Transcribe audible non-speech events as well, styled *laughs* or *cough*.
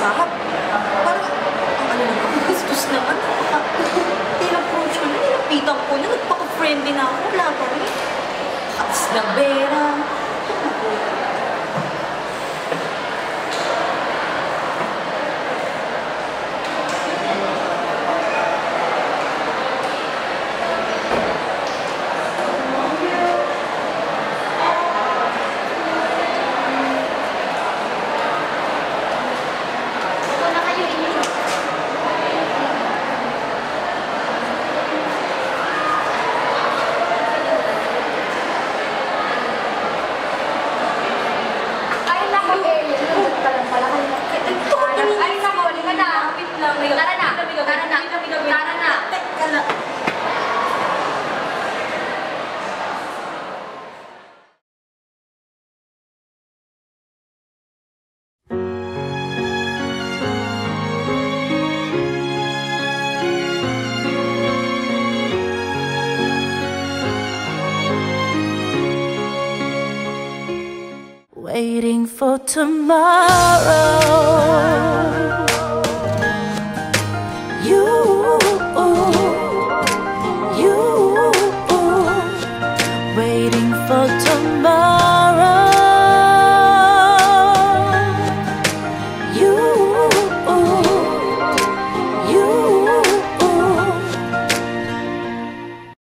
kinausap. Parang, ang ano naman, *laughs* gustos naman. In-approach ko na, nilapitan ko na, nagpaka-friendly na ako, wala pa rin. Tapos na Waiting for tomorrow.